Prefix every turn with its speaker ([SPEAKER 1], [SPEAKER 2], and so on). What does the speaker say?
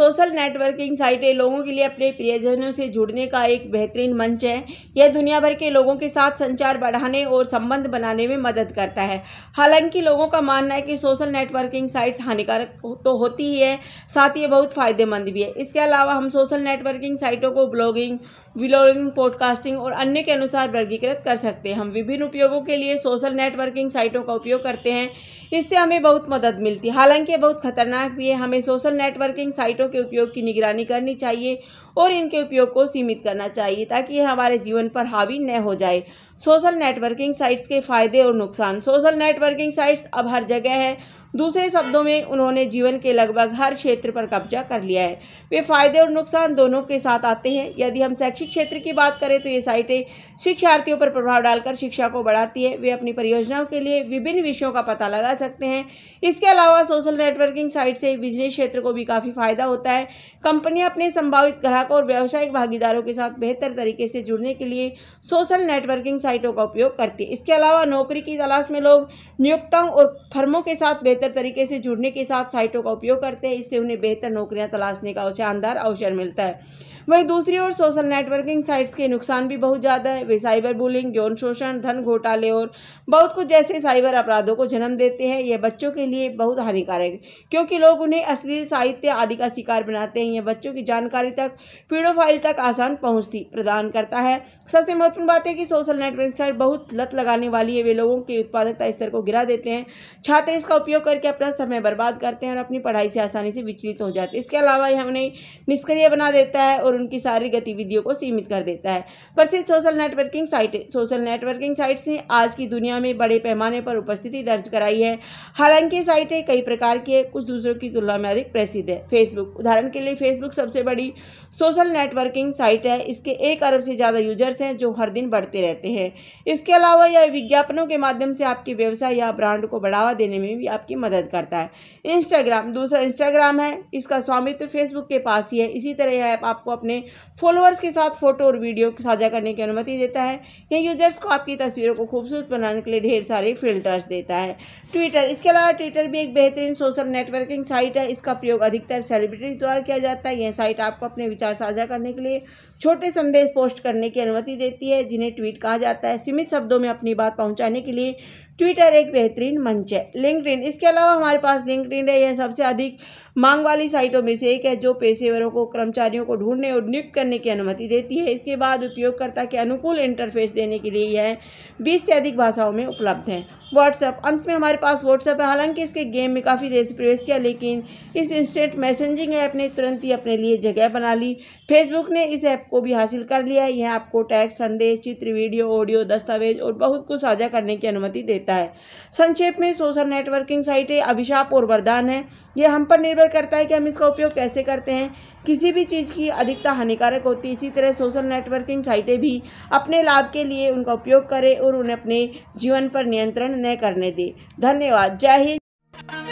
[SPEAKER 1] Social networking साइटें लोगों के लिए अपने प्रियजनों से जुड़ने का एक बेहतरीन मंच है। यह दुनिया भर के लोगों के साथ संचार बढ़ाने और संबंध बनाने में मदद करता है। हालाँकि लोगों का मानना है कि सोशल नेटवर्किंग साइट्स हानिकारक तो होती ही है, साथ ही बहुत फ़ायदेमंद भी है। इसके अलावा हम सोशल नेटवर्किंग साइटों को ब्लॉगिंग व्लॉगिंग पॉडकास्टिंग और अन्य के अनुसार वर्गीकृत कर सकते हैं। हम विभिन्न उपयोगों के लिए सोशल नेटवर्किंग साइटों का उपयोग करते हैं। इससे हमें बहुत मदद मिलती है। हालाँकि बहुत खतरनाक भी है। हमें सोशल नेटवर्किंग साइटों के उपयोग की निगरानी करनी चाहिए और इनके उपयोग को सीमित करना चाहिए ताकि यह हमारे जीवन पर हावी न हो जाए। सोशल नेटवर्किंग साइट्स के फ़ायदे और नुकसान। सोशल नेटवर्किंग साइट्स अब हर जगह है। दूसरे शब्दों में, उन्होंने जीवन के लगभग हर क्षेत्र पर कब्जा कर लिया है। वे फ़ायदे और नुकसान दोनों के साथ आते हैं। यदि हम शैक्षिक क्षेत्र की बात करें तो ये साइटें शिक्षार्थियों पर प्रभाव डालकर शिक्षा को बढ़ाती है। वे अपनी परियोजनाओं के लिए विभिन्न विषयों का पता लगा सकते हैं। इसके अलावा, सोशल नेटवर्किंग साइट से बिज़नेस क्षेत्र को भी काफ़ी फ़ायदा होता है। कंपनियाँ अपने संभावित ग्राहकों और व्यावसायिक भागीदारों के साथ बेहतर तरीके से जुड़ने के लिए सोशल नेटवर्किंग साइटों का उपयोग करती है। इसके अलावा नौकरी की तलाश में लोग नियोक्ताओं और फर्मों के साथ बेहतर तरीके से जुड़ने के साथ साइटों का उपयोग करते हैं। इससे उन्हें बेहतर नौकरियाँ तलाशने का शानदार अवसर मिलता है। वहीं दूसरी ओर सोशल नेटवर्किंग साइट्स के नुकसान भी बहुत ज़्यादा है। वे साइबर बुलिंग, यौन शोषण, धन घोटाले और बहुत कुछ जैसे साइबर अपराधों को जन्म देते हैं। यह बच्चों के लिए बहुत हानिकारक है, क्योंकि लोग उन्हें असली साहित्य आदि का शिकार बनाते हैं। यह बच्चों की जानकारी तक, पीड़ोफाइल तक आसान पहुँचती प्रदान करता है। सबसे महत्वपूर्ण बात है कि सोशल नेटवर्किंग साइट बहुत लत लगाने वाली है, वे लोगों की उत्पादकता स्तर को गिरा देते हैं। छात्र इसका उपयोग करके अपना समय बर्बाद करते हैं और अपनी पढ़ाई से आसानी से विचलित हो जाते हैं। इसके अलावा यह उन्हें निष्क्रिय बना देता है और उनकी सारी गतिविधियों को सीमित कर देता है। प्रसिद्ध social networking site social networking sites ने आज की दुनिया में बड़े पैमाने पर उपस्थिति दर्ज कराई है। हालाँकि साइटें कई प्रकार की है, कुछ दूसरों की तुलना में अधिक प्रसिद्ध है। फेसबुक उदाहरण के लिए फेसबुक सबसे बड़ी सोशल नेटवर्किंग साइट है। इसके एक अरब से ज़्यादा यूज़र्स हैं जो हर दिन बढ़ते रहते हैं। इसके अलावा यह विज्ञापनों के माध्यम से आपके व्यवसाय या ब्रांड को बढ़ावा देने में भी आपकी मदद करता है। इंस्टाग्राम दूसरा इंस्टाग्राम है, इसका स्वामित्व फेसबुक के पास ही है। इसी तरह यह ऐप आपको अपने फॉलोअर्स के साथ फ़ोटो और वीडियो साझा करने की अनुमति देता है। यह यूज़र्स को आपकी तस्वीरों को खूबसूरत बनाने के लिए ढेर सारे फिल्टर्स देता है। ट्विटर इसके अलावा ट्विटर भी एक बेहतरीन सोशल नेटवर्किंग साइट है। इसका प्रयोग अधिकतर सेलिब्रिटीज द्वारा किया जाता है। यह साइट आपको अपने विचार साझा करने के लिए छोटे संदेश पोस्ट करने की अनुमति देती है, जिन्हें ट्वीट कहा जाता है। सीमित शब्दों में अपनी बात पहुँचाने के लिए ट्विटर एक बेहतरीन मंच है। लिंकड इसके अलावा हमारे पास लिंकड है। यह सबसे अधिक मांग वाली साइटों में से एक है, जो पेशेवरों को, कर्मचारियों को ढूँढने और नियुक्त करने की अनुमति देती है। इसके बाद उपयोगकर्ता के अनुकूल इंटरफेस देने के लिए यह बीस से अधिक भाषाओं में उपलब्ध है। व्हाट्सएप अंत में हमारे पास व्हाट्सएप है। हालाँकि इसके गेम में काफ़ी देर से प्रवेश किया, लेकिन इस इंस्टेंट मैसेजिंग ऐप ने तुरंत ही अपने लिए जगह बना ली। फेसबुक ने इस ऐप को भी हासिल कर लिया है। यह आपको टैक्स संदेश, चित्र वीडियो ऑडियो दस्तावेज़ और बहुत कुछ साझा करने की अनुमति देता है संक्षेप में सोशल नेटवर्किंग साइटें अभिशाप और वरदान है। यह हम पर निर्भर करता है कि हम इसका उपयोग कैसे करते हैं। किसी भी चीज़ की अधिकता हानिकारक होती है, इसी तरह सोशल नेटवर्किंग साइटें भी अपने लाभ के लिए उनका उपयोग करें और उन्हें अपने जीवन पर नियंत्रण न करने दें। धन्यवाद। जय हिंद।